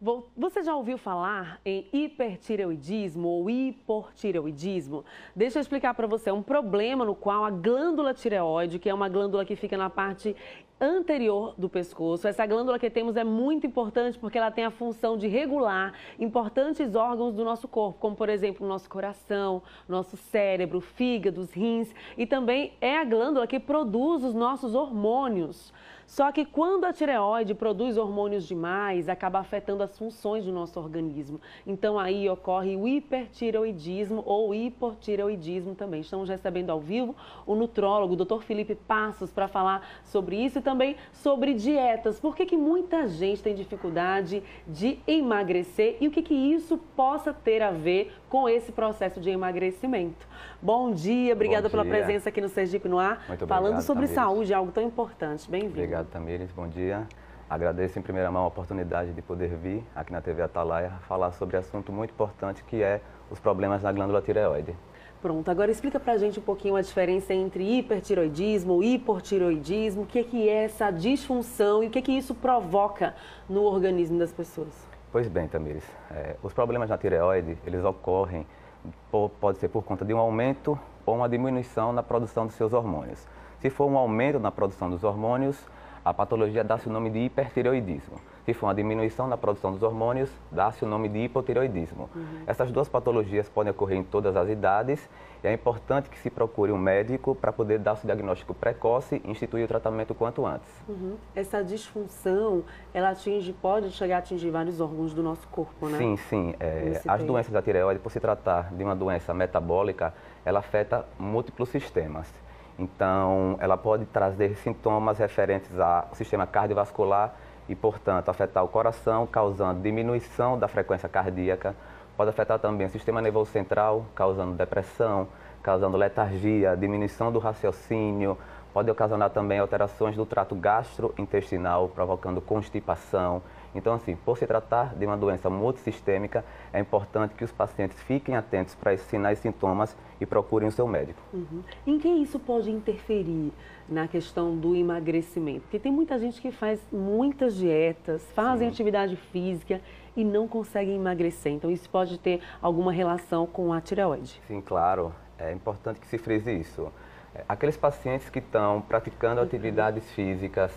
Você já ouviu falar em hipertireoidismo ou hiportireoidismo? Deixa eu explicar para você. É um problema no qual a glândula tireoide, que é uma glândula que fica na parte anterior do pescoço. Essa glândula que temos é muito importante porque ela tem a função de regular importantes órgãos do nosso corpo, como por exemplo o nosso coração, nosso cérebro, fígado, rins e também é a glândula que produz os nossos hormônios. Só que quando a tireoide produz hormônios demais, acaba afetando as funções do nosso organismo. Então aí ocorre o hipertireoidismo ou hipotireoidismo também. Estamos recebendo ao vivo o nutrólogo, o Dr. Felipe Passos, para falar sobre isso também sobre dietas. Por que, que muita gente tem dificuldade de emagrecer e o que, que isso possa ter a ver com esse processo de emagrecimento? Bom dia, obrigada pela presença aqui no Sergipe no Ar. Muito falando obrigado, sobre Tamires. saúde, algo tão importante. Bem-vindo. Obrigado, Tamires. Bom dia. Agradeço em primeira mão a oportunidade de poder vir aqui na TV Atalaia falar sobre assunto muito importante que é os problemas na glândula tireoide. Pronto, agora explica pra gente um pouquinho a diferença entre hipertiroidismo e hiportiroidismo, o que, que é essa disfunção e o que, que isso provoca no organismo das pessoas. Pois bem, Tamires, é, os problemas na tireoide, eles ocorrem, pode ser por conta de um aumento ou uma diminuição na produção dos seus hormônios. Se for um aumento na produção dos hormônios, a patologia dá-se o nome de hipertireoidismo. Se for uma diminuição na produção dos hormônios, dá-se o nome de hipotireoidismo. Uhum. Essas duas patologias podem ocorrer em todas as idades e é importante que se procure um médico para poder dar o diagnóstico precoce e instituir o tratamento quanto antes. Uhum. Essa disfunção, ela atinge, pode chegar a atingir vários órgãos do nosso corpo, né? Sim, sim. É, as doenças da tireoide, por se tratar de uma doença metabólica, ela afeta múltiplos sistemas. Então, ela pode trazer sintomas referentes ao sistema cardiovascular e, portanto, afetar o coração, causando diminuição da frequência cardíaca. Pode afetar também o sistema nervoso central, causando depressão, causando letargia, diminuição do raciocínio. Pode ocasionar também alterações do trato gastrointestinal, provocando constipação, então, assim, por se tratar de uma doença multissistêmica, é importante que os pacientes fiquem atentos para esses sinais e sintomas e procurem o seu médico. Uhum. Em que isso pode interferir na questão do emagrecimento? Porque tem muita gente que faz muitas dietas, fazem Sim. atividade física e não conseguem emagrecer. Então, isso pode ter alguma relação com a tireoide? Sim, claro. É importante que se frise isso. É, aqueles pacientes que estão praticando uhum. atividades físicas,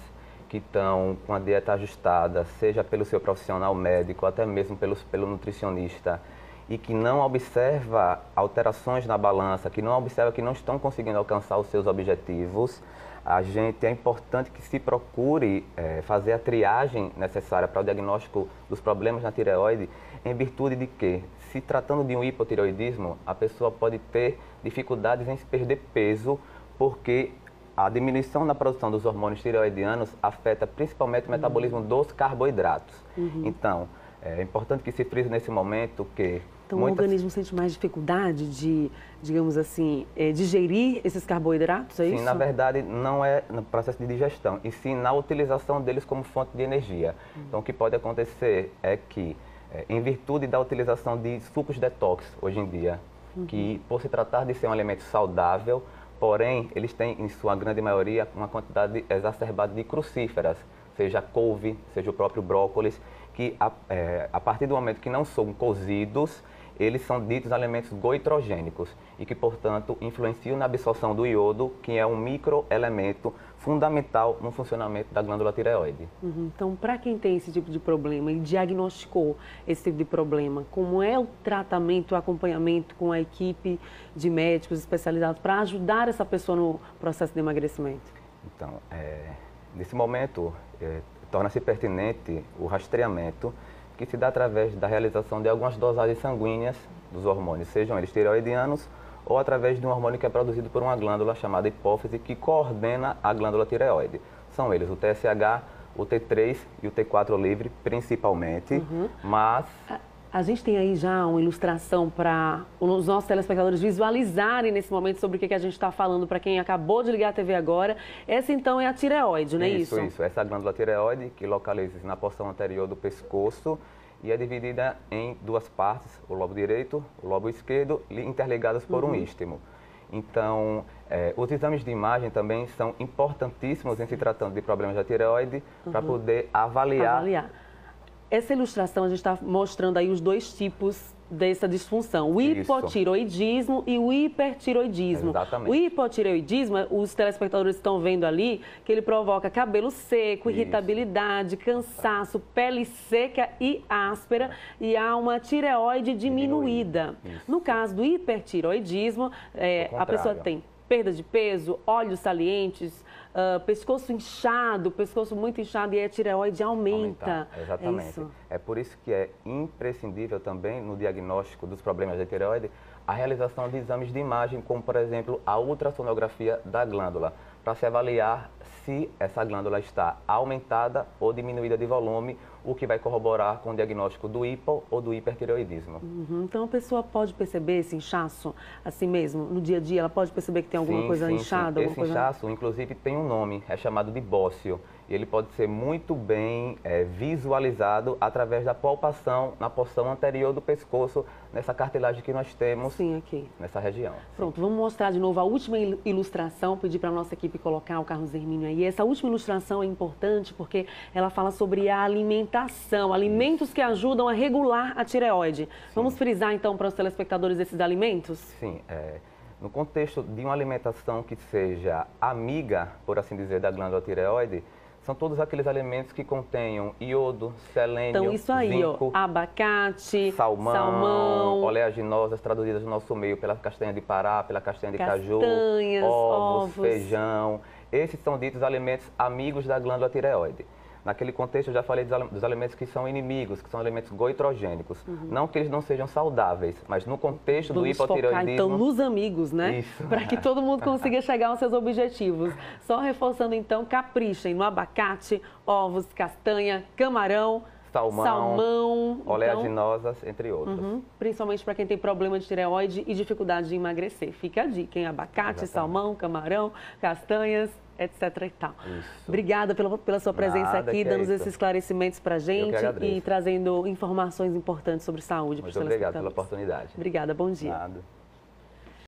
que estão com a dieta ajustada, seja pelo seu profissional médico, até mesmo pelo, pelo nutricionista, e que não observa alterações na balança, que não observa que não estão conseguindo alcançar os seus objetivos, a gente é importante que se procure é, fazer a triagem necessária para o diagnóstico dos problemas na tireoide, em virtude de que, se tratando de um hipotireoidismo, a pessoa pode ter dificuldades em se perder peso, porque a diminuição na produção dos hormônios tireoidianos afeta principalmente o metabolismo uhum. dos carboidratos. Uhum. Então, é importante que se frise nesse momento que então, muitas... o organismo sente mais dificuldade de, digamos assim, é, digerir esses carboidratos, é sim, isso? Sim, na verdade, não é no processo de digestão, e sim na utilização deles como fonte de energia. Uhum. Então, o que pode acontecer é que, é, em virtude da utilização de sucos detox, hoje em dia, uhum. que por se tratar de ser um alimento saudável, Porém, eles têm, em sua grande maioria, uma quantidade exacerbada de crucíferas, seja couve, seja o próprio brócolis, que a, é, a partir do momento que não são cozidos, eles são ditos alimentos goitrogênicos e que, portanto, influenciam na absorção do iodo, que é um microelemento fundamental no funcionamento da glândula tireoide. Uhum. Então, para quem tem esse tipo de problema e diagnosticou esse tipo de problema, como é o tratamento, o acompanhamento com a equipe de médicos especializados para ajudar essa pessoa no processo de emagrecimento? Então, é, nesse momento, é, torna-se pertinente o rastreamento que se dá através da realização de algumas dosagens sanguíneas dos hormônios, sejam eles tireoidianos ou através de um hormônio que é produzido por uma glândula chamada hipófise que coordena a glândula tireoide. São eles o TSH, o T3 e o T4 livre, principalmente, uhum. mas... A gente tem aí já uma ilustração para os nossos telespectadores visualizarem nesse momento sobre o que, a gente está falando para quem acabou de ligar a TV agora. Essa então é a tireoide, não é isso? Isso, isso. Essa é a glândula tireoide que localiza-se na porção anterior do pescoço e é dividida em duas partes, o lobo direito, o lobo esquerdo, interligadas por uhum. um istmo. Então, é, os exames de imagem também são importantíssimos em se tratando de problemas da tireoide uhum. para poder avaliar, avaliar essa ilustração a gente está mostrando aí os dois tipos dessa disfunção, o hipotiroidismo e o hipertiroidismo. Exatamente. O hipotiroidismo, os telespectadores estão vendo ali, que ele provoca cabelo seco, Isso. irritabilidade, cansaço, pele seca e áspera e há uma tireoide diminuída. No caso do hipertiroidismo, é, a pessoa tem perda de peso, olhos salientes, uh, pescoço inchado, pescoço muito inchado e a tireoide aumenta. Aumentar, exatamente. É, é, por isso que é imprescindível também no diagnóstico dos problemas da tireoide a realização de exames de imagem, como por exemplo a ultrassonografia da glândula, para se avaliar se essa glândula está aumentada ou diminuída de volume, o que vai corroborar com o diagnóstico do hipo ou do hipertireoidismo. Uhum. Então a pessoa pode perceber esse inchaço assim mesmo, no dia a dia, ela pode perceber que tem alguma sim, coisa sim, inchada? Sim. Esse coisa... inchaço, inclusive, tem um nome, é chamado de bócio e ele pode ser muito bem é, visualizado através da palpação na porção anterior do pescoço, nessa cartilagem que nós temos Sim, aqui. nessa região. Pronto, Sim. vamos mostrar de novo a última ilustração, pedir para a nossa equipe colocar o Carlos Hermínio aí. Essa última ilustração é importante porque ela fala sobre a alimentação, alimentos Isso. que ajudam a regular a tireoide. Sim. Vamos frisar então para os telespectadores esses alimentos? Sim, é, no contexto de uma alimentação que seja amiga, por assim dizer, da glândula tireoide, são todos aqueles alimentos que contenham iodo, selênio, Então isso aí, zinco, ó, abacate, salmão, salmão, oleaginosas traduzidas no nosso meio pela castanha de Pará, pela castanha de caju, ovos, ovos, feijão. Esses são ditos alimentos amigos da glândula tireoide. Naquele contexto, eu já falei dos alimentos que são inimigos, que são alimentos goitrogênicos. Uhum. Não que eles não sejam saudáveis, mas no contexto Vamos do hipotireoidismo... Focar, então, nos amigos, né? Isso. Para que todo mundo consiga chegar aos seus objetivos. Só reforçando, então, caprichem no abacate, ovos, castanha, camarão, salmão, salmão oleaginosas, então, entre outros. Uhum, principalmente para quem tem problema de tireoide e dificuldade de emagrecer. Fica a dica, hein? Abacate, Exatamente. salmão, camarão, castanhas, etc e tal. Isso. Obrigada pela, pela sua presença Nada, aqui, dando é esses esclarecimentos para a gente e trazendo informações importantes sobre saúde. Muito obrigado pela oportunidade. Obrigada, bom dia. Nada.